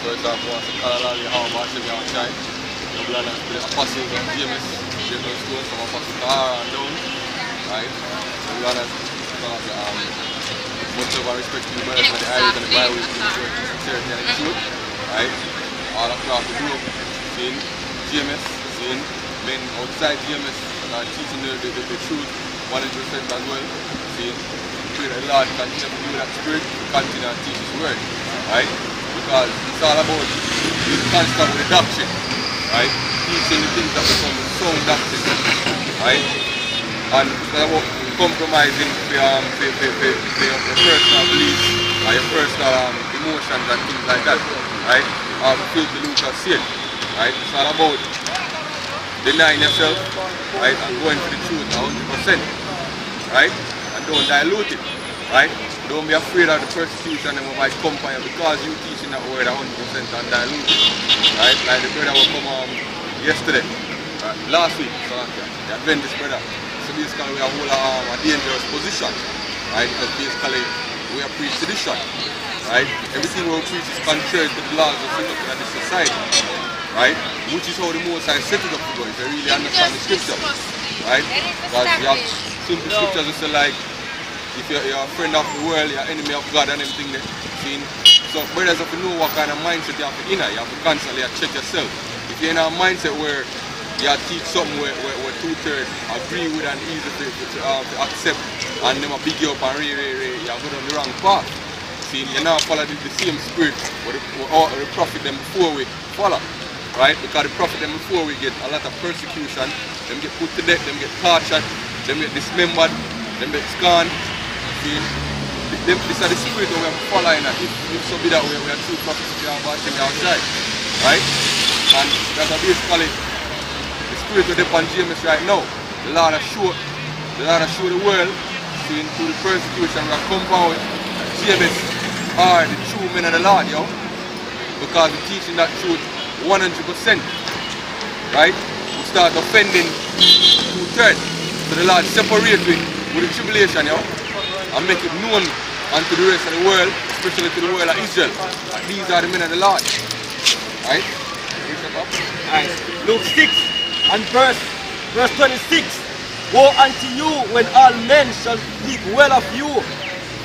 For example, once the Kalala, how much of your child, the blood and the apostles of James, James Stone, some apostles are and down, right? The blood and um, much of our respect to the brothers and the Irish and the Bible, the sincerity and the truth, right? All across the globe, seeing James, seeing men outside James that are teaching the, the, the, truth 100% as well, seeing pray that Lord continue to do that spirit, continue to teach His word, right? Because it's all about constant doctrine, right? Teaching the things that become sound doctrine, right? And it's about compromising for, um, for, for, for, for your personal beliefs or your personal um, emotions and things like that, right? Or filthy Lucas said, right? It's all about denying yourself, right, and going for the truth 100%, right? And don't dilute it, right? Don't be afraid of the persecution that might come for you because you teaching that word 100% and dilute right? Like the brother will come um, yesterday, right? last week, so the Adventist brother. So basically we are hold um, a dangerous position, right? Because basically we are preach tradition, right? Everything we preach is contrary to the laws of this society right? Which is how the Most High set it up to go, if you really understand the scripture, right? Because you have simple scriptures say like, if you're, you're, a friend of the world, you're enemy of God and everything there, see? So brothers have to know what kind of mindset you have to in you have to constantly check yourself. If you're in a mindset where you teach something where, where, where two-thirds agree with and easy to, to, uh, to accept and them a big you up and re, re, re, you're going on the wrong path. See, you now follow the, the same spirit where the, the prophet them before we follow right? Because the prophet them before we get a lot of persecution, them get put to death, them get tortured, them get dismembered, them get scorned. See? Them, this is the spirit that we are following if, if so be that way, we are true prophets watching outside. Right? And that's basically the spirit of the upon James right now. The Lord has showed the Lord has showed the world see, through the persecution we are compound James are the true men of the Lord, yo. Because we're teaching that truth 100%. Right? We start offending two-thirds. So the Lord separate with, with the tribulation, yo, and make it known unto the rest of the world, especially to the world of Israel. And these are the men of the Lord. Right? Right. Luke 6 and verse, verse 26. Woe unto you when all men shall speak well of you,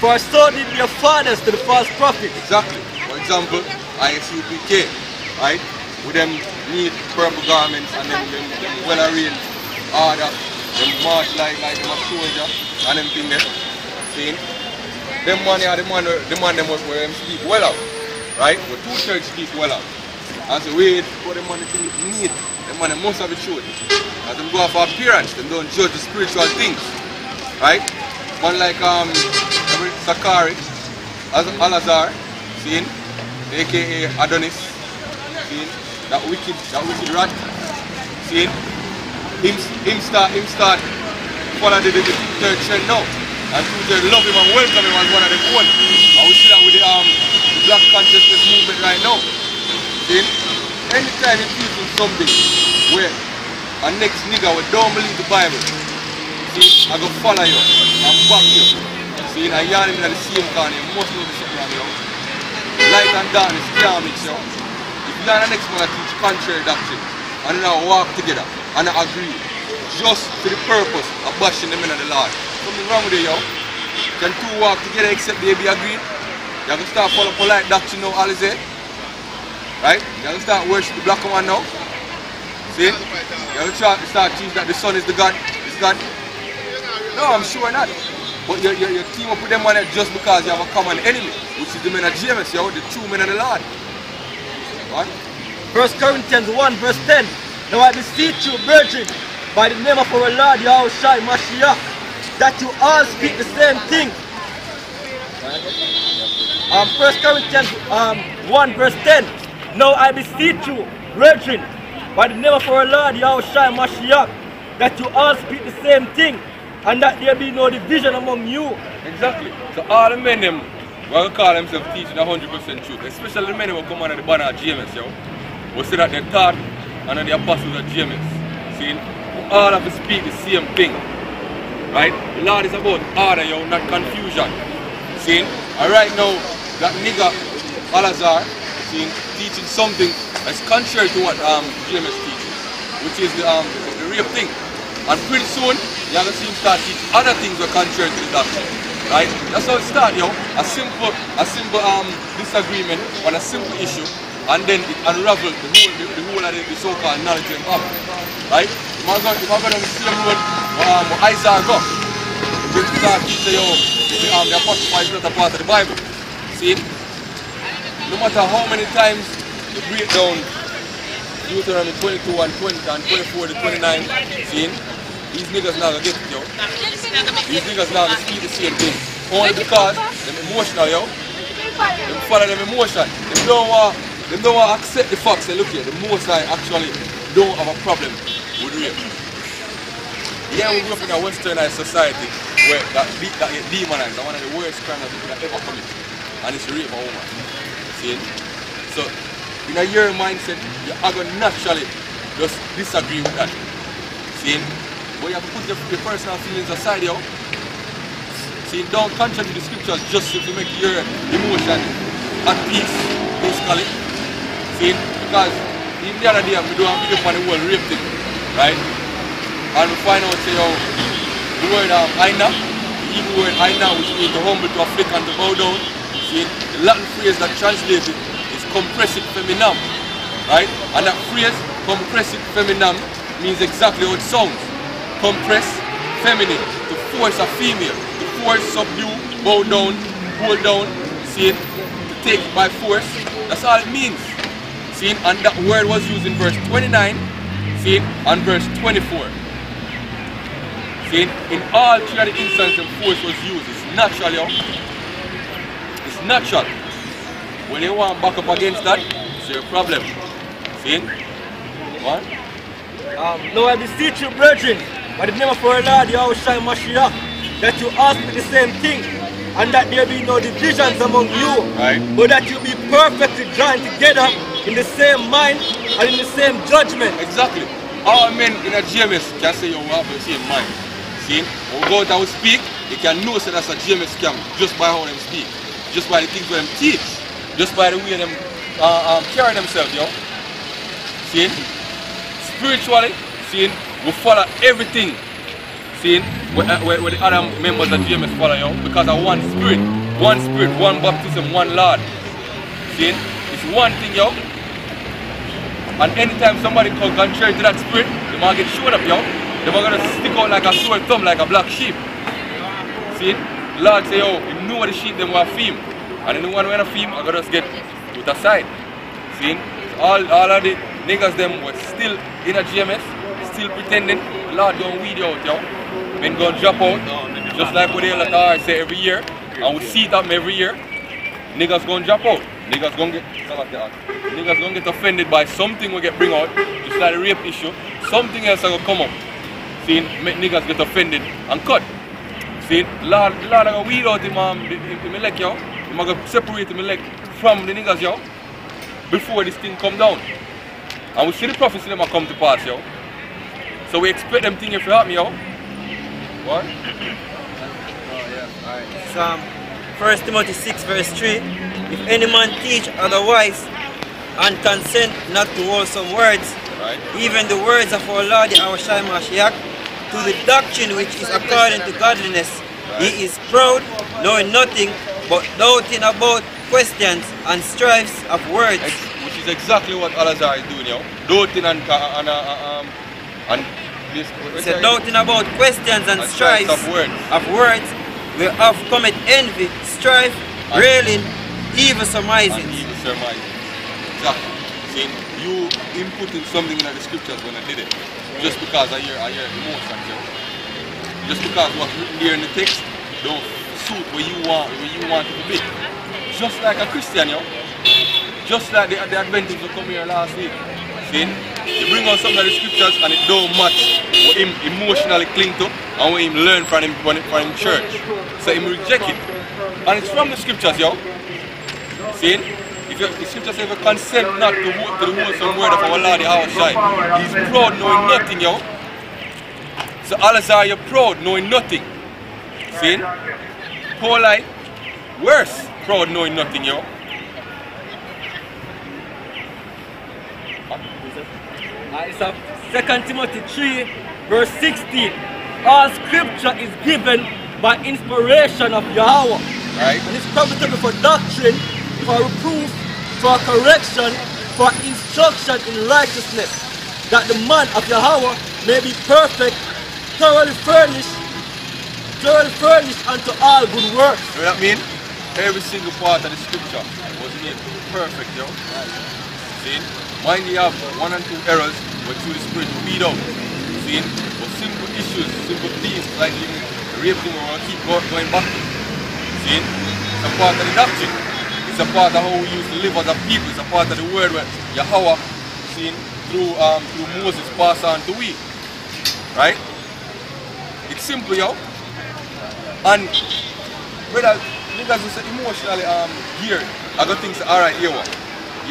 for so did your fathers to the false prophet. Exactly. For example, ISUPK, right? with them neat purple garments and them, them, them well arranged order, them march like like them a soldier and them thing there. See? Them man are the man the man them where them speak well out. Right? But two thirds speak well out. As the way for them man to need, them man must have the truth. As them go off appearance, them don't judge the spiritual things. Right? One like um Sakari, as Alazar, seen, aka Adonis, seen, that wicked, that wicked rat. See? Him, him start, him start follow the, the, the trend now. And people love him and welcome him as one of them own. And we see that with the um black consciousness movement right now. See? Anytime you teaching something where a next nigga will don't believe the Bible, see, I go follow you and back you. See, and you're in the same corner, you must know the something wrong, yo. Light and darkness can't mix, yo you and the next man teach contrary doctrine and now walk together and agree just to the purpose of bashing the men of the Lord. Something wrong with it, yo. Can two walk together except they be agreed? You have to start following Polight all is it? Right? You have to start worship the black man now. See? You have to start, start teach that the sun is the God, is God. No, I'm sure not. But you, you, you team up with them on it just because you have a common enemy, which is the men of James, yo, the true men of the Lord. What? First Corinthians 1 verse 10. Now I beseech you, brethren, by the name of our Lord Yahushua Mashiach, that you all speak the same thing. Um, First Corinthians um, 1 verse 10. Now I beseech you, brethren, by the name of our Lord Yahushua Mashiach, that you all speak the same thing, and that there be no division among you. Exactly. So all the men them will call themselves teaching 100% truth, especially the men who come under the banner of James, yo. We see that they taught under the apostles of James. See? All of us speak the same thing. Right? The Lord is about order, yo, not confusion. See? And right now, that nigga, Alazar, see, teaching something that's contrary to what um, GMS teaches, which is the, um, the, real thing. And pretty soon, you're going to see him start teaching other things that are contrary to the doctrine. Right? That's how it starts, yo. A simple, a simple um, disagreement on a simple issue, and then it unravels the whole, the, the whole of the, the so-called of have. Right? If I'm going, to the same um, Isaiah go, the start teaching, yo, the, um, the apocrypha is not a part of the Bible. See? No matter how many times you break down Deuteronomy 22 and 20 and 24 to 29, see? These niggas gonna get it, yo. These niggas gonna speak the same thing. Only because them emotional, yo. Them follow them emotion. Them don't want them don't want to accept the facts. Say, look here, the most I actually don't have a problem with rape. Yeah, we grew up in a westernized society where that, that get demonized, one of the worst crimes that ever commit. And it's rape a woman. See? So in a your mindset, you are gonna naturally just disagree with that. See? But you have to put your, your personal feelings aside, yo. See, don't contradict the scriptures just to make your emotion at peace, basically. See, because even the other day we do a video on the whole rape thing, right? And we find out, say, yo, the word um, aina, the Hebrew word aina, which means to humble, to afflict, and to bow down. See, the Latin phrase that translates it is compressive feminam, right? And that phrase, compressive feminam, means exactly how it sounds compress, feminine, to force a female, to force, subdue, bow down, hold down, see it, to take by force. That's all it means. See? And that word was used in verse 29, see and verse 24. See? In all three of the instances force was used. It's natural, yo. It's natural. When you want back up against that, it's your problem. See? One. Um, now I beseech you, brethren, by the name of our Lord Yahushua Mashiach, that you ask me the same thing, and that there be no divisions among you, Right. but that you be perfectly joined together in the same mind and in the same judgment. Exactly. All men in a GMS can say you have the same mind. See? When we go out and we speak, you can know say that's a GMS scam just by how them speak. Just by the things that them teach. Just by the way them uh, um, carry themselves, yo. See? Spiritually, see, we follow everything. See, where, uh, where, where the other members of GMS follow, yo. Because of one spirit. One spirit, one baptism, one Lord. See? It's one thing, yo. And anytime somebody comes contrary to that spirit, they might get showed up, yo. They are gonna stick out like a sore thumb, like a black sheep. See? The Lord say, yo, you know what the sheep them want fame. And anyone when a fame, I gotta just get put aside. See? All all of the niggas them were still in a GMS, still pretending. The Lord gonna weed you out, yo. Men gonna drop out. Just like what they let our say every year. And we see it happen every year. Niggas gonna drop out. Niggas gonna get niggas gonna get offended by something we get bring out, just like the rape issue. Something else gonna come up. See, make niggas get offended and cut. See, Lord, Lord gonna weed out him um him, leg, yo. Him gonna separate him leg from the niggas, yo. Before this thing come down. And we see the prophecy them come to pass, yo. So we expect them thing if you help me, yo. What? Oh, yeah, alright. Psalm 1 Timothy 6 verse 3 If any man teach otherwise and consent not to wholesome words, Right? even the words of our Lord our Shai Mashiach, to the doctrine which is according to godliness, he is proud, knowing nothing, but doubting about questions and strifes of words. Which is exactly what Alazar is doing, yo. Doting and uh, and uh, um and this. He said, doubting about questions and And strifes strifes of words. of words, whereof cometh envy, strife, And- railing, evil and surmisings. evil. Exactly. See, you inputting something in the scriptures when I did it, just because I hear, of your emotions, yo. Just because what's written there in the text don't suit what you want, what you want to be. Just like a Christian, yo. Just like the, the Adventists who come here last week. See, you bring on some of the scriptures and it don't match what him emotionally cling to and what him learn from him from him church. So him reject it. And it's from the scriptures, yo. See? If you, the scripture says, if you consent not to, to the wholesome word of our Lord Shai, he's proud knowing nothing, yo. So Alazar, you're proud knowing nothing. See? Paul worse, proud knowing nothing, yo. Uh, it's a 2 Timothy 3, verse 16. All scripture is given by inspiration of Yahweh. Right? And it's profitable for doctrine, for reproof, for correction, for instruction in righteousness, that the man of Yahweh may be perfect, thoroughly furnished, thoroughly furnished unto all good works. You know what I mean? Every single part of the scripture was made perfect, yo. See? Mind you have one and two errors, but through the spirit weed out. See? But simple issues, simple themes, like the rape thing, gonna keep going back. See? It's a part of the doctrine. It's a part of how we used to live as a people. It's a part of the word where Yahweh, seen through um through Moses passed on to we. Right? It's simple, yo. And brother, niggas say emotionally um geared, I got things alright here what?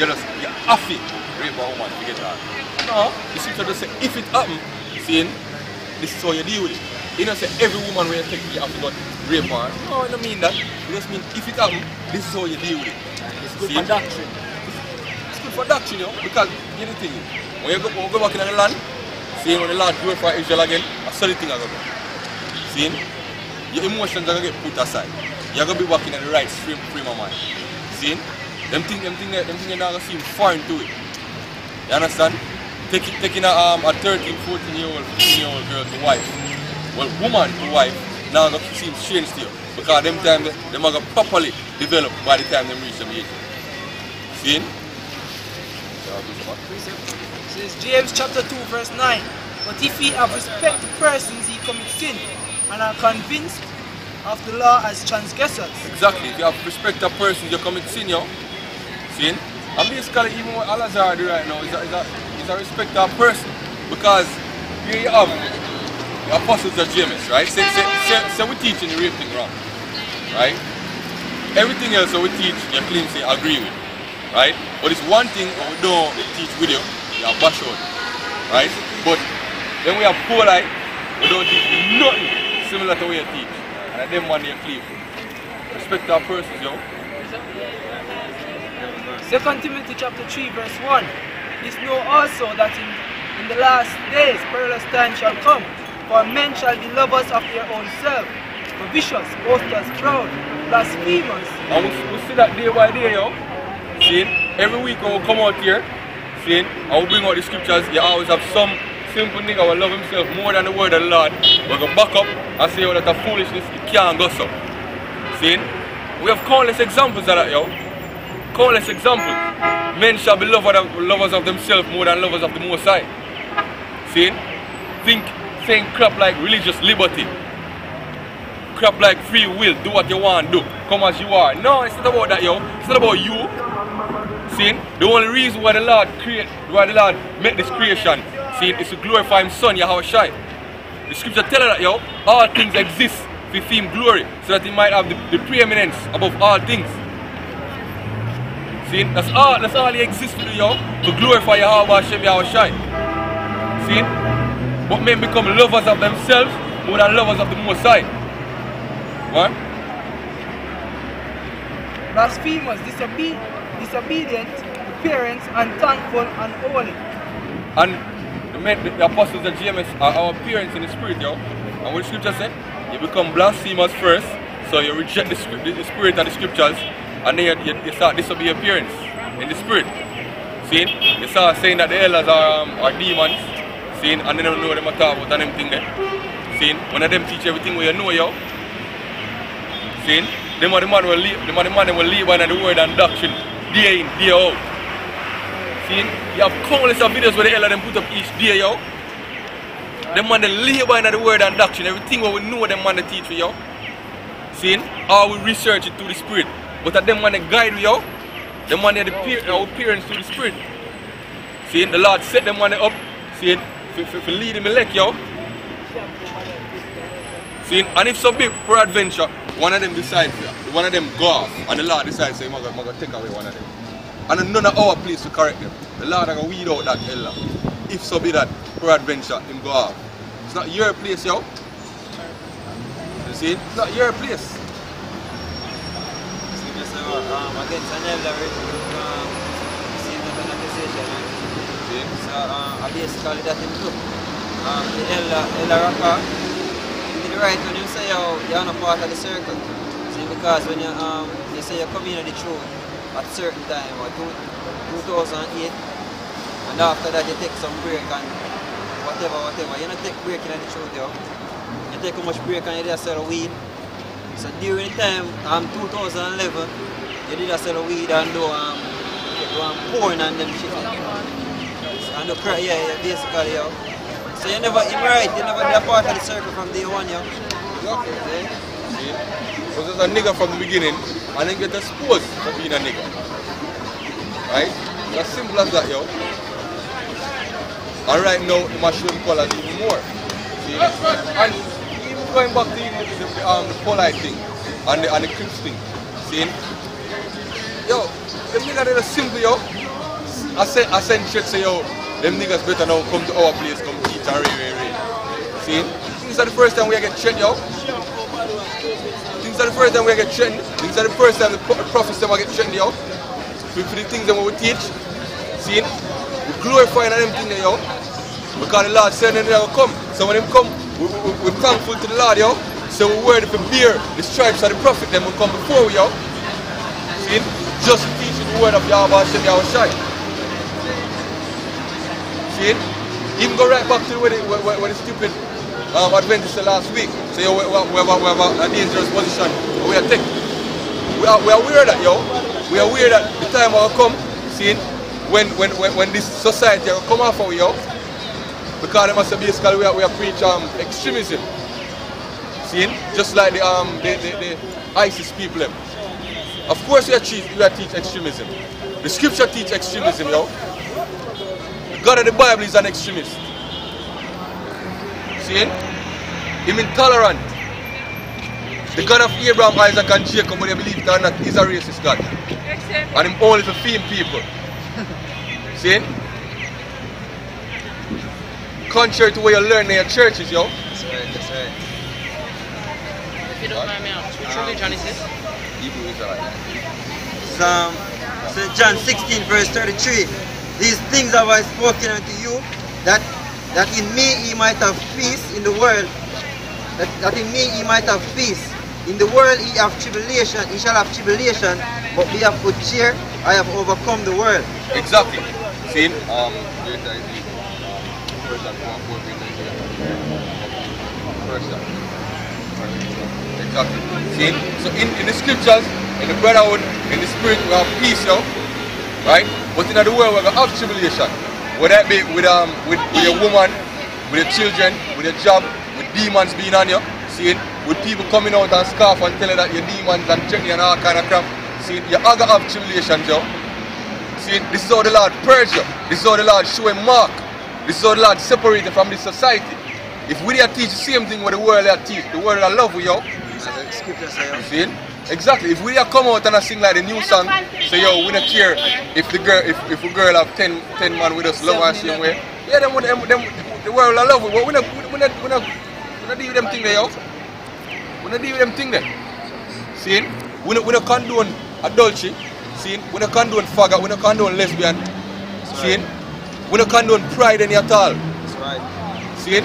You just you have it rape a woman to get that. No, the scripture just say if it happen, seeing this is how you deal with it. You know say every woman will take you have to go rape her. No, I don't mean that. It just mean if it happen, this is how you deal with it. It's good See? for doctrine. It's good for doctrine, you know, because you know the thing, when you go, when you go back in the land, seeing when the Lord glorify Israel again, a solid thing I go. Seeing? Your emotions are gonna get put aside. You're gonna be working at the right frame, frame of mind. See? Them thing, them thing, them thing, not gonna seem foreign to it. You understand? Taking, taking a, um, a 13, 14 year old, 15 year old girl to wife. Well, woman to wife, now gonna seem strange to you. Because them time, they, gonna properly develop by the time they reach them age. See? Says James chapter 2 verse 9. But if ye have respect to persons he commit sin, and are convinced of the law as transgressors. Exactly. If you have respect to persons, you commit sin, yo. Sin. And basically, even what Alazar do right now is a, is a, is a respect of person. Because here you have the apostles are James, right? So, say, say, say we teaching the real thing wrong. Right? Everything else that we teach, you claim say agree with. Right? But it's one thing that we don't teach with you, you are bash. Right? But then we have Polight, we don't teach nothing similar to what you teach. And then one you cleave. Respect our persons, yo. 2 Timothy chapter 3 verse 1. It's know also that in, in the last days perilous times shall come, for men shall be lovers of their own self, covetous, boasters, proud, blasphemers, And we, we see that day by day, yo. See, every week when we come out here, see, and we bring out the scriptures, you always have some simple nigga will love himself more than the word of the Lord. We're going to back up and say oh, that a foolishness, it can't go so. See, we have countless examples of that, yo. Countless examples. Men shall be lover of, lovers of themselves more than lovers of the Most High. See, think, saying crap like religious liberty crap like free will, do what you want, do, come as you are. No, it's not about that, yo. It's not about you. See, the only reason why the Lord create, why the Lord make this creation, see, is to glorify His Son, Yahweh Shai. The scripture tell us that, yo, all things exist to Him glory, so that He might have the, the preeminence above all things. See, that's all, that's all He exists to do, yo, to glorify Yahweh Hashem, Shai. See, but men become lovers of themselves more than lovers of the Most High. What? blasphemers, disobe- disobedient, parents, unthankful, and holy. And the, men, the, the apostles of James are our parents in the spirit, yo. And what the scripture said, you become blasphemers first, so you reject the, scrip- the spirit and the scriptures, and then you, you, you start disobey your parents in the spirit. See? You start saying that the elders are, um, are demons, see? And they don't know them at about them thing there. See? One of them teach everything where you know, yo. See? Them are the man will leave, them are the man will leave by the word and doctrine, day in, day out. See, you have countless of videos where the elder them put up each day, yo. Them man they labor in the word and doctrine, everything what we know them man they teach we, yo. See, or we research it through the spirit. But at them man they guide you, yo. Them man they the our parents through the spirit. See, the Lord set them man up, see, for, for, for lead him elect, yo. See, and if some big peradventure, one of them decides, one of them go off, and the Lord decides, say, I'm going to take away one of them. And none of our place to correct them. The Lord are going to weed out that elder. If so be that, peradventure, him go off. It's not your place, yo. You see? It's not your place. um, against an elder, um, see the accusation. So uh, I basically that him too. Um, the elder, elder Raka, he did right when you say you, you're not part of the circle. See, because when you, um, you say you come in the truth at certain time, or two, 2008, and after that you take some break and whatever, whatever. You don't take break in the truth, yo. You take how much break and you just sell weed. So during the time, um, 2011, you did a sell weed and do um, do um, porn and them shit. And do crack, yeah, yeah, basically, yo. So you never, you're right, you never be a part of the circle from day one, yo. Exactly. See? Was just a nigga from the beginning and then get exposed for being a nigga. Right? It's as simple as that, yo. And right now, the mushroom colors even more. See? And even going back to even the, the, um, the Polight thing and the, and the crips thing. See? Yo, them niggas they are simple, yo. I send, I send shit say, yo, them niggas better now come to our place, come teach and ray, ray, ray. See? Things are the first time we get trained, yo. Things are the first time we get trained. Things are the first time the prophets them get trained, yo. For, for the things that we teach. See? We glorifying them things, there, yo. Because the Lord said them will come. So when them come, we, we, we, we're thankful to the Lord, yo. So we're worthy to bear the stripes of the prophet, them will come before we, yo. See? Just teaching the word of Yahweh Hashem Yahweh Shai. Even go right back to where the, where, where, the stupid um, Adventist last week. Say, yo, we, we, we, have a, dangerous position. We are take. We are, we are aware that, yo. We are aware that the time will come, seeing, when, when, when, when this society will come off of yo. Because they must be basically we are, we are preach um, extremism. Seeing? Just like the, um, the, the, the ISIS people. Of course we are, we are teach extremism. The scripture teach extremism, yo. The God of the Bible is an extremist. See? Him intolerant. The God of Abraham, Isaac, and Jacob, when they believe it or not, is a racist God. And him only to feed people. See? Contrary to what you learn in your churches, yo. That's right, that's right. If you don't mind me asking, which um, religion is this? Hebrew Israelite. Psalm St. John 16 verse 33. These things have I spoken unto you, that that in me ye might have peace in the world, that, that in me ye might have peace. In the world ye have tribulation, ye shall have tribulation, but be of good cheer, I have overcome the world. Exactly. See? Um. Um, Exactly. See? So in, in the scriptures, in the brotherhood, in the spirit, we have peace, yo. Right? But in the world, we're going to have tribulation. Whether it be with, um, with, with your woman, with your children, with your job, with demons being on you, seeing, with people coming out and scarf and telling that you're demons and checking and all kind of crap. See, you're going to have tribulations, yo. See, this is how the Lord purge you. This is how the Lord show him mark. This is how the Lord separate you from this society. If we did teach the same thing what the world they teach, the world will love we yo. So the scripture say, See? Exactly. If we did come out and I sing like the new song, say yo, we don't care if the girl if, if a girl have 10, 10 man with us love us same way. Yeah, them, them, them, the world will love we, but we not we not we not we not deal with them thing there, yo. We not deal with them thing there. See? We not we not condone adultery. See? We not condone faggot, we not condone lesbian. See? We don't condone pride any at all. that's right. See?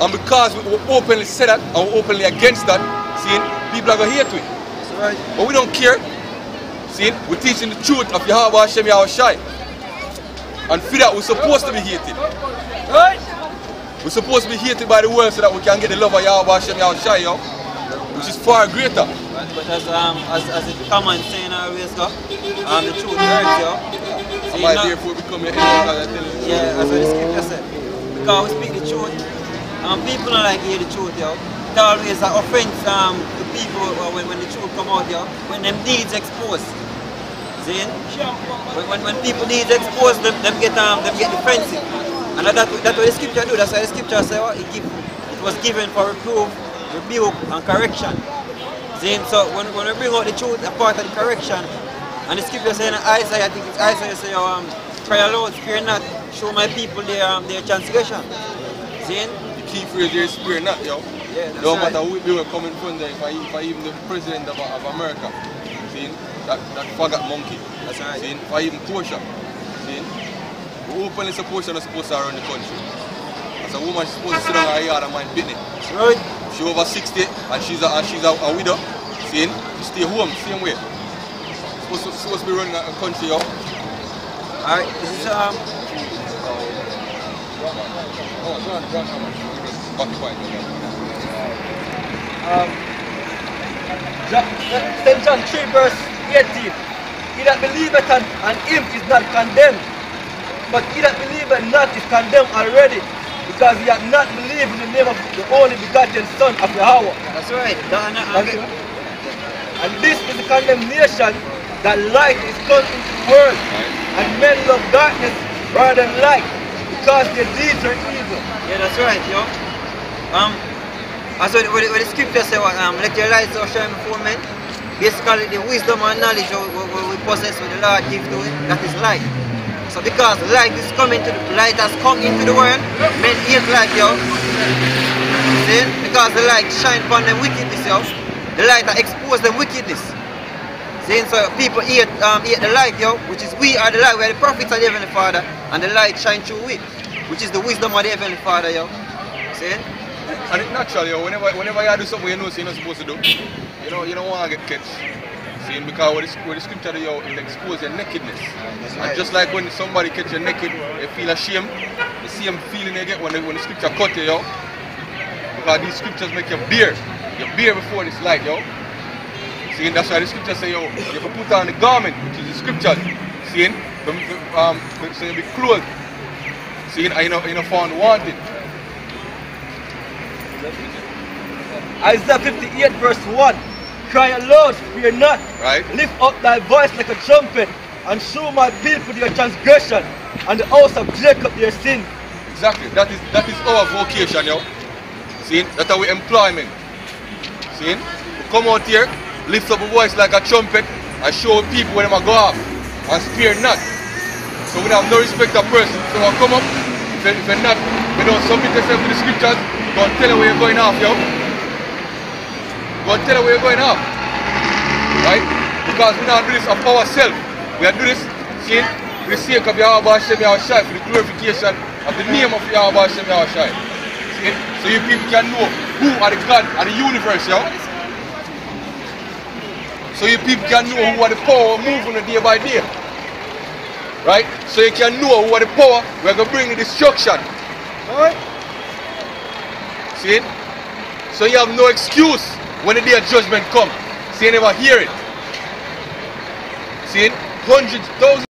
And because we we openly say that and we openly against that, see, people are gonna hate we. Right. But we don't care. See, we're teaching the truth of Yahweh Hashem Yahweh Shai. And for that we're supposed to be hated. Right? We're supposed to be hated by the world so that we can get the love of Yahweh Hashem Yahweh Shai, yo. Which is far greater. But, but as um as as it common saying always go, um the truth hurts yo. So you know- therefore become your enemy, I tell you. Yeah, that's what the scripture said. Because we speak the truth, um, people don't like hear the truth, yo. It always an offense um, to people uh, when, when the truth come out, yo. When them needs exposed. See? When, when, when people needs exposed, them, them get um, them get defensive. And that, that's what the scripture do. That's why the scripture say what it, give, it was given for reproof, rebuke, and correction. See? So when, when we bring out the truth, a part of the correction, and the scripture saying in Isaiah, I think it's Isaiah say, um, Pray Lord, fear not, show my people their um, their transgression. See? The key phrase is fear not, yo. Yeah, No right. matter who we were coming from there, if I, if I even the president of, of America, see, that, that faggot monkey. That's right. See, or even Portia. See, who openly support she's not supposed to run the country. As a woman, she's supposed to sit in her yard and mind business. That's right. She over 60 and she's a, and she's a, a widow. Seeing? She stay home, same way. Supposed to, supposed to be running a a country, yo. Alright, this is um Oh, John, John, Back the point. Um, St. John 3 verse 18. He that believeth and, and him is not condemned. But he that believeth not is condemned already, because he hath not believed in the name of the only begotten Son of Yahweh. that's right. That, and, Thank and, you. And this is the condemnation that light is come into the world, and men love darkness rather than light, because their deeds are evil. Yeah, that's right, yo. Um, as what, what, what the scripture say, what, um, let your light so shine before men. Basically, the wisdom and knowledge we, we, we possess with the Lord give to it, that is light. So because light is coming to the light has come into the world, men hate light, yo. See? Because the light shine upon them wickedness, yo. The light that expose them wickedness. See? So people hate, um, the light, yo, which is we are the light, we are the prophets of the Heavenly Father, and the light shine through it, which is the wisdom of the Heavenly Father, yo. See? And it's natural, yo. Whenever, whenever you do something you know so you're not supposed to do, you know, you don't want to get catch. See, because what the, what the scripture do, yo, it expose your nakedness. And just like when somebody catch you naked, you feel ashamed. The same feeling you get when the, when the scripture cut you, yo. Because these scriptures make you bare. You bare before this light, yo. See, that's why the scripture say, yo, you can put on the garment, which is the scriptures. See, um, so you be clothed. See, and you know, you know, found wanted. Isaiah 58 verse 1. Cry aloud, fear not. Right? Lift up thy voice like a trumpet, and show my people their transgression, and the house of Jacob their sin. Exactly. That is that is our vocation, yo. See? That's our employment. See? We come out here, lift up a voice like a trumpet, and show people where a go off. And spare not. So we have no respect of person. So I come up, if if not, we don't submit yourself to the scriptures, go and tell her where you're going off, yo. Go and tell her where you're going off. Right? Because we don't do this of ourselves. We are do this, see, for the sake of Yahweh Hashem Yahushai, for the glorification of the name of Yahweh Hashem Yahushai. See? So you people can know who are the God of the universe, yo. So you people can know who are the power moving the day by day. Right? So you can know who are the power we're gonna bring the destruction. Alright? See? So you have no excuse when the day of judgment come. See, you never hear it. See? Hundreds, thousands